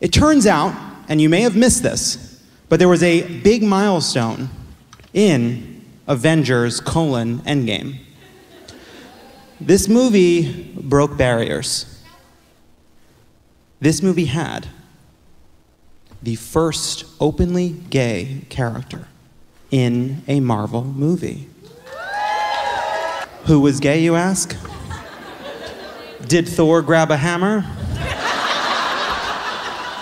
It turns out, and you may have missed this, but there was a big milestone in Avengers colon Endgame. This movie broke barriers. This movie had the first openly gay character in a Marvel movie. Who was gay, you ask? Did Thor grab a hammer?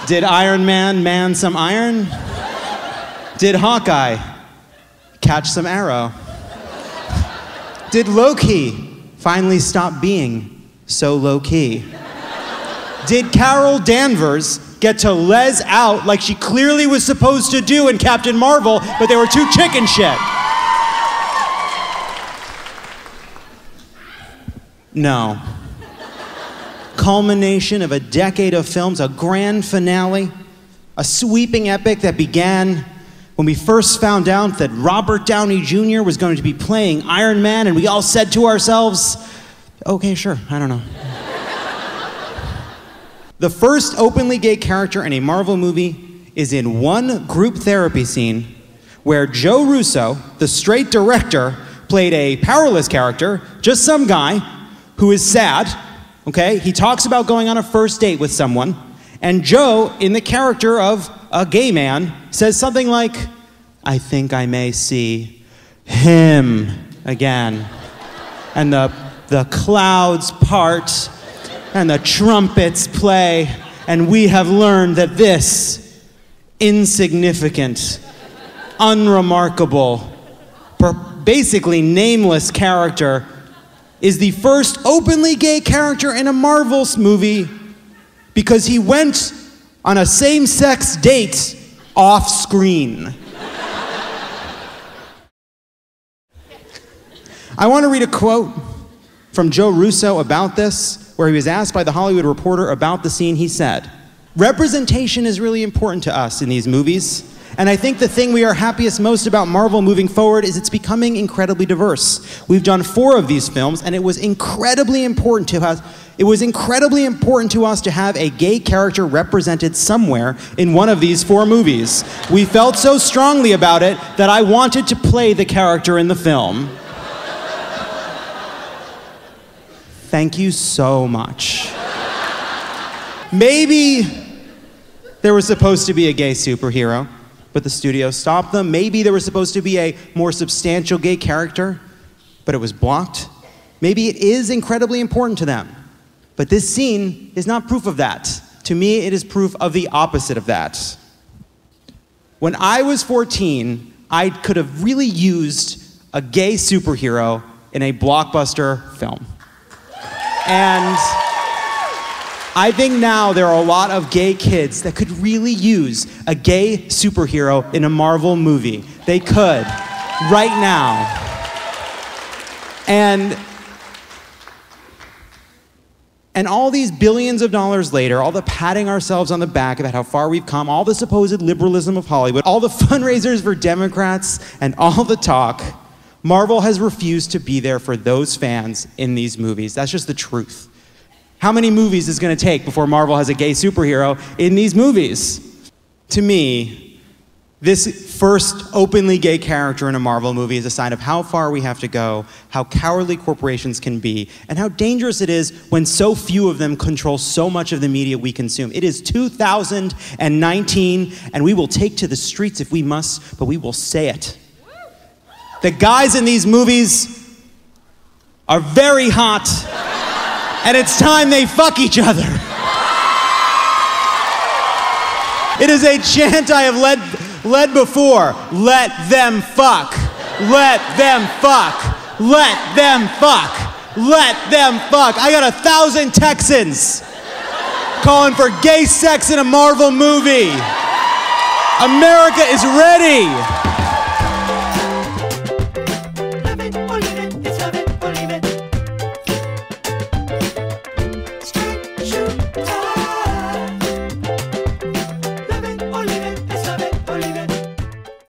Did Iron Man man some iron? Did Hawkeye catch some arrow? Did Loki finally stop being so low key? Did Carol Danvers get to les out like she clearly was supposed to do in Captain Marvel, but they were too chicken shit? No. Culmination of a decade of films, a grand finale, a sweeping epic that began when we first found out that Robert Downey Jr. was going to be playing Iron Man, and we all said to ourselves, okay, sure, I don't know. the first openly gay character in a Marvel movie is in one group therapy scene where Joe Russo, the straight director, played a powerless character, just some guy who is sad, okay? He talks about going on a first date with someone, and Joe, in the character of a gay man, says something like, I think I may see him again. And the, the clouds part, and the trumpets play, and we have learned that this insignificant, unremarkable, basically nameless character is the first openly gay character in a Marvel movie because he went on a same sex date off screen. I want to read a quote from Joe Russo about this, where he was asked by the Hollywood Reporter about the scene. He said, Representation is really important to us in these movies. And I think the thing we are happiest most about Marvel moving forward is it's becoming incredibly diverse. We've done four of these films, and it was incredibly important to us. It was incredibly important to us to have a gay character represented somewhere in one of these four movies. We felt so strongly about it that I wanted to play the character in the film. Thank you so much. Maybe there was supposed to be a gay superhero but the studio stopped them. Maybe there was supposed to be a more substantial gay character, but it was blocked. Maybe it is incredibly important to them, but this scene is not proof of that. To me, it is proof of the opposite of that. When I was 14, I could have really used a gay superhero in a blockbuster film. And I think now there are a lot of gay kids that could really use a gay superhero in a Marvel movie. They could, right now. And and all these billions of dollars later, all the patting ourselves on the back about how far we've come, all the supposed liberalism of Hollywood, all the fundraisers for Democrats, and all the talk, Marvel has refused to be there for those fans in these movies. That's just the truth. How many movies is going to take before Marvel has a gay superhero in these movies? To me, this first openly gay character in a Marvel movie is a sign of how far we have to go, how cowardly corporations can be, and how dangerous it is when so few of them control so much of the media we consume. It is 2019, and we will take to the streets if we must, but we will say it. The guys in these movies are very hot and it's time they fuck each other. It is a chant I have led, led before. Let them fuck. Let them fuck. Let them fuck. Let them fuck. I got a thousand Texans calling for gay sex in a Marvel movie. America is ready.